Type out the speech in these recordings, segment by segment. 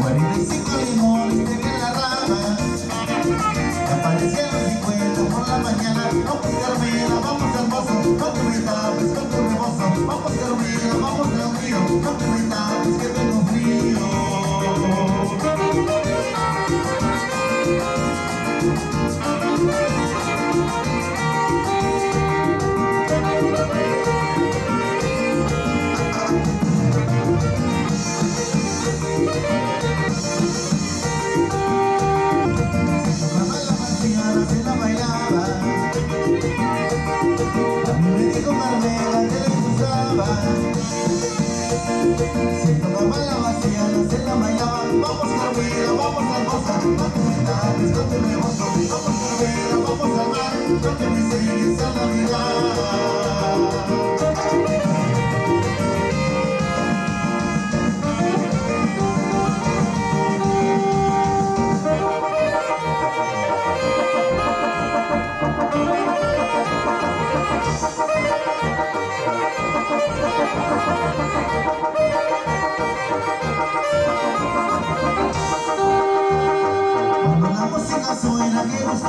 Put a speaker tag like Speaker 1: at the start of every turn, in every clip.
Speaker 1: 45 limones la rama. Aparecieron 50 por la mañana. Vamos Carmela, vamos hermoso te me tapes con tu rebozo. Vamos Carmela, vamos Dios mío No te Si tu mamá la vaciana se la bailaba Vamos Carmela, vamos al bosa No te Mira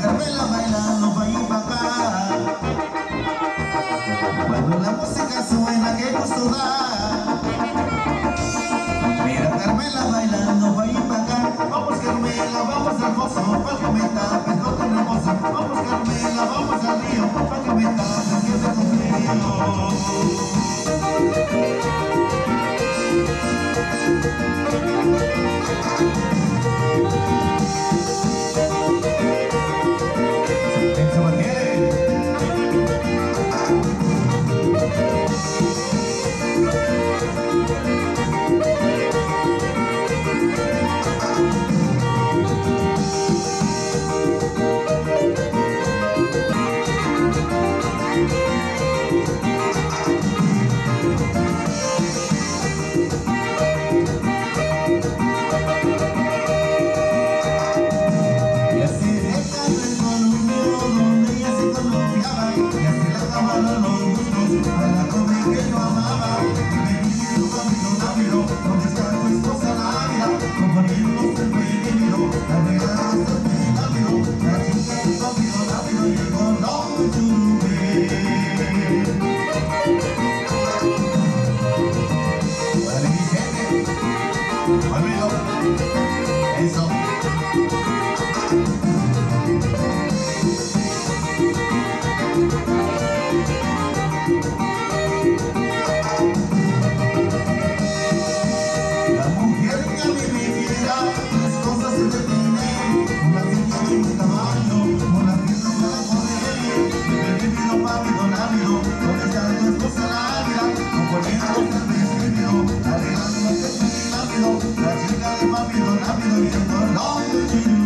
Speaker 1: Carmela bailando pa' allí pa' Cuando la música suena, que gusto da Mira Carmela bailando pa' allí pa' acá. Vamos Carmela, vamos al pozo Pa' que tapes, no te rebozo Vamos Carmela, vamos al río Pa' tapes, que tengo frío esposa Návila. Componiendo el vestido,